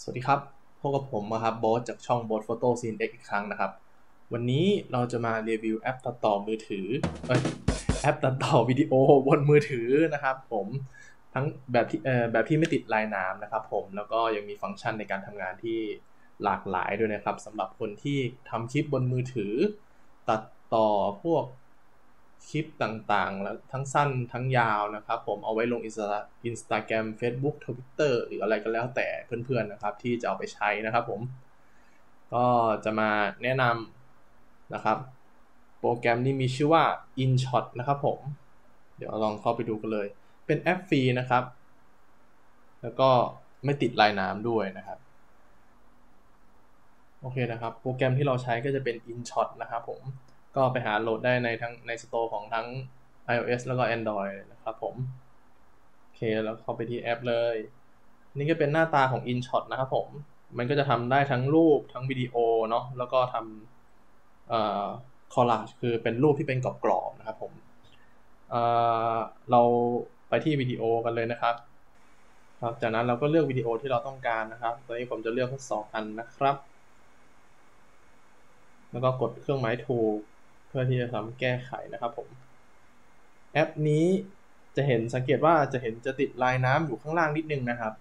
สวัสดีครับ พบกับผมนะครับโบ๊ทจากช่องโบ๊ทโฟโต้ซีนเอ็กอีกครั้งนะครับ วันนี้เราจะมารีวิวแอปตัดต่อมือถือเอ้ยแอปตัดต่อวิดีโอบนมือถือนะครับผมทั้งแบบที่เอ่อแบบที่ไม่ติดลายน้ำนะครับผมแล้วก็ยังมีฟังก์ชันในการทำงานที่หลากหลายด้วยนะครับสำหรับคนที่ทำคลิปบนมือถือ ตัดต่อพวก คลิปต่างๆ แล้วทั้งสั้นทั้งยาวนะครับผมเอาไว้ลงอินสตาอินสตาแกรม Facebook Twitter หรืออะไรก็แล้วแต่เพื่อนๆนะครับ ที่จะเอาไปใช้นะครับผม ก็จะมาแนะนำนะครับ โปรแกรมนี้มีชื่อว่า InShot นะครับผม เดี๋ยวลองเข้าไปดูกันเลย เป็นแอปฟรีนะครับ แล้วก็ไม่ติดลายน้ำด้วยนะครับ โอเคนะครับ โปรแกรมที่เราใช้ก็จะเป็น InShot นะครับผม ก็ไปหาโหลดได้ในทั้งใน store ของทั้ง iOS แล้วก็ Android นะครับผม โอเค แล้วเข้าไปที่แอปเลย นี่ก็เป็นหน้าตาของ InShot นะครับผม มันก็จะทำได้ทั้งรูปทั้งวิดีโอเนาะแล้วก็ทำเอ่อ collage คือเป็นรูปที่เป็นกรอบๆนะครับผมเอ่อเราไปที่วิดีโอกันเลยนะครับครับจากนั้นเราก็เลือกวิดีโอที่เราต้องการนะครับ ตอนนี้ผมจะเลือกทั้งสองอันนะครับ แล้วก็กดเครื่องหมายถูก เพื่อที่จะทำแก้ไขนะครับผม แอปนี้จะเห็นสังเกตว่าจะเห็นจะติดลายน้ำอยู่ข้างล่างนิดนึงนะครับ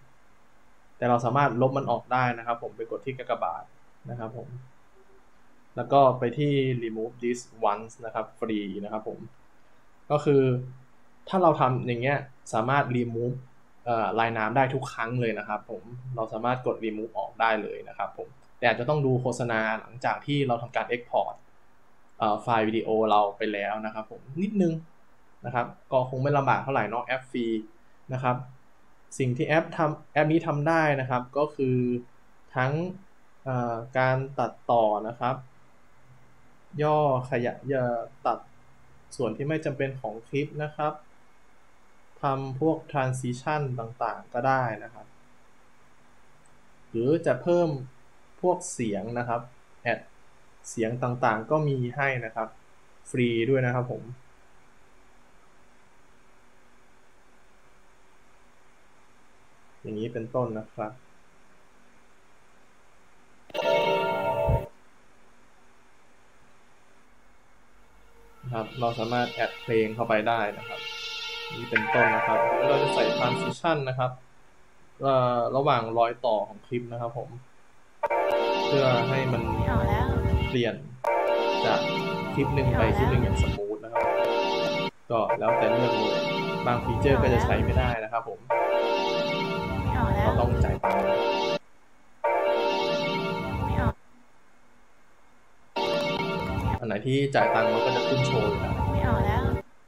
แต่เราสามารถลบมันออกได้นะครับ ผมไปกดที่กากบาทนะครับผม แล้วก็ไปที่ remove this once นะครับ ฟรีนะครับผม ก็คือถ้าเราทำอย่างเงี้ยสามารถ remove ลายน้ำได้ทุกครั้งเลยนะครับ ผม เราสามารถกด remove ออกได้เลยนะครับผม แต่อาจจะต้องดูโฆษณาหลังจากที่เราทำการ export ไฟล์วิดีโอเราไปแล้วนะครับผมนิดนึงนะครับก็คงไม่ลำบากเท่าไหร่นอกแอปฟรีนะครับสิ่งที่แอปทำแอปนี้ทำได้นะครับก็คือทั้งการตัดต่อนะครับ ย่อขยะย่าตัดส่วนที่ไม่จำเป็นของคลิปนะครับทำพวก transition ต่างๆ ก็ได้นะครับ หรือจะเพิ่มพวกเสียงนะครับแอด เสียงต่างๆ ก็มีให้นะครับ ฟรีด้วยนะครับผมอย่างนี้เป็นต้นนะครับครับ เราสามารถ add เพลงเข้าไปได้นะครับ นี่เป็นต้นนะครับ เราจะใส่ transition นะครับ ระหว่างรอยต่อของคลิปนะครับผม เพื่อให้มันเปลี่ยนจากคลิปหนึ่งไปคลิปหนึ่งอย่าง smooth นะครับ ก็แล้วแต่เลือกเลยบางฟีเจอร์ก็จะใช้ไม่ได้นะครับผมเราต้องจ่ายตังค์อันไหนที่จ่ายตังค์มันก็จะขึ้นโชว์ครับ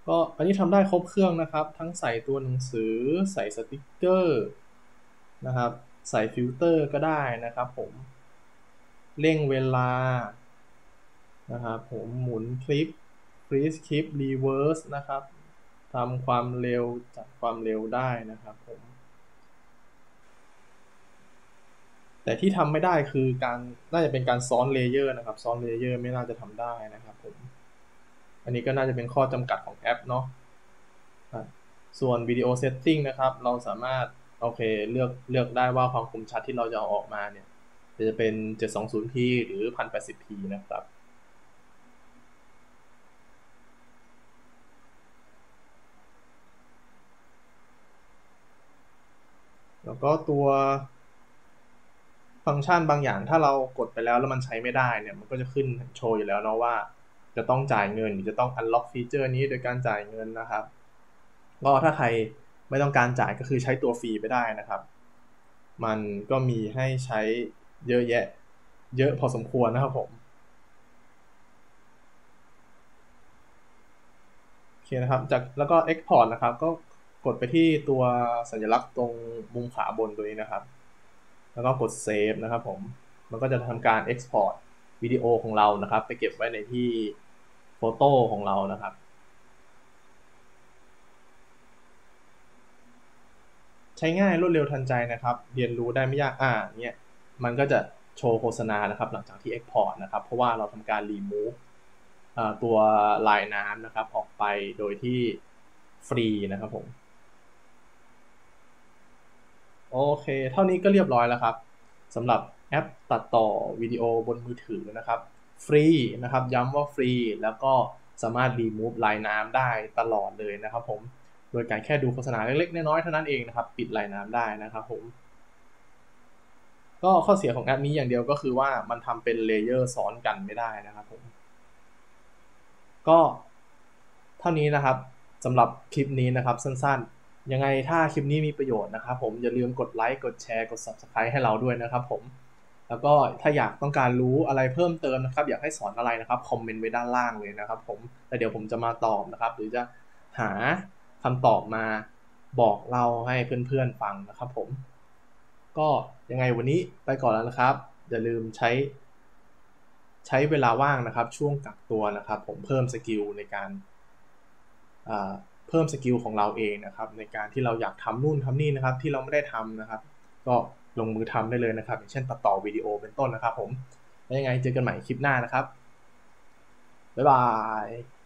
ก็อันนี้ทำได้ครบเครื่องนะครับ ทั้งใส่ตัวหนังสือใส่สติกเกอร์นะครับ ใส่ฟิลเตอร์ก็ได้นะครับผม เร่งเวลา นะครับผมหมุนคลิป freeze คลิป reverse นะครับทำความเร็วจัดความเร็วได้นะครับผมแต่ที่ทำไม่ได้คือการน่าจะเป็นการซ้อน layer นะครับ ซ้อน layer ไม่น่าจะทำได้นะครับผมอันนี้ก็น่าจะเป็นข้อจำกัดของแอปเนาะส่วน video setting นะครับ เราสามารถโอเคเลือกเลือกได้ว่าความคมชัดที่เราจะเอาออกมาเนี่ย จะเป็น 720p หรือ 1080p นะครับ แล้วก็ตัวฟังก์ชันบางอย่างถ้าเรากดไปแล้วแล้วมันใช้ไม่ได้เนี่ยมันก็จะขึ้นโชว์อยู่แล้วเนาะว่า จะต้องจ่ายเงินหรือจะต้อง unlock ฟีเจอร์นี้โดยการจ่ายเงินนะครับ ก็ถ้าใครไม่ต้องการจ่ายก็คือใช้ตัวฟรีไปได้นะครับ มันก็มีให้ใช้เยอะแยะ เยอะพอสมควรนะครับผมโอเคนะครับจากแล้วก็ Export นะครับก็ กดไปที่ตัวสัญลักษณ์ตรงมุมขวาบนตัวนี้นะครับ แล้วก็กด Save นะครับผม มันก็จะทำการ Export วิดีโอของเรานะครับ ไปเก็บไว้ในที่โฟโต้ของเรานะครับใช้ง่ายรวดเร็วทันใจนะครับ เรียนรู้ได้ไม่ยากอ่าเนี่ยมันก็จะโชว์โฆษณานะครับ หลังจากที่ Export นะครับ เพราะว่าเราทำการ remove ตัวลายน้ำนะครับ ออกไปโดยที่ฟรีนะครับผม โอเค เท่านี้ก็เรียบร้อยแล้วครับสำหรับแอปตัดต่อวิดีโอบนมือถือนะครับฟรีนะครับย้ำว่าฟรีแล้วก็สามารถรีมูฟลายน้ำได้ตลอดเลยนะครับผมโดยการแค่ดูโฆษณาเล็กๆน้อยๆเท่านั้นเองนะครับ ปิดลายน้ำได้นะครับผม ก็ข้อเสียของแอปนี้อย่างเดียวก็คือว่ามันทำเป็น layer ซ้อนกันไม่ได้นะครับผม ก็เท่านี้นะครับสำหรับคลิปนี้นะครับสั้นๆ ยังไงถ้าคลิปนี้มีประโยชน์นะครับผมอย่าลืมกดไลค์กดแชร์กด Subscribe ให้เราด้วยนะครับผม แล้วก็ถ้าอยากต้องการรู้อะไรเพิ่มเติมนะครับ อยากให้สอนอะไรนะครับคอมเมนต์ไว้ด้านล่างเลยนะครับผมแล้วเดี๋ยวผมจะมาตอบนะครับ หรือจะหาคำตอบมาบอกเล่าให้เพื่อนๆฟังนะครับผม ก็ยังไงวันนี้ไปก่อนแล้วนะครับ อย่าลืมใช้ ใช้เวลาว่างนะครับ ช่วงกักตัวนะครับ ผมเพิ่ม skill ในการอ่า เพิ่ม skill ของเราเองนะครับในการที่เราอยากทำนู่นทำนี่นะครับที่เราไม่ได้ทำนะครับ ก็ลงมือทำได้เลยนะครับ อย่างเช่นตัดต่อวิดีโอเป็นต้นนะครับผมแล้วยังไงเจอกันใหม่คลิปหน้านะครับบ๊ายบาย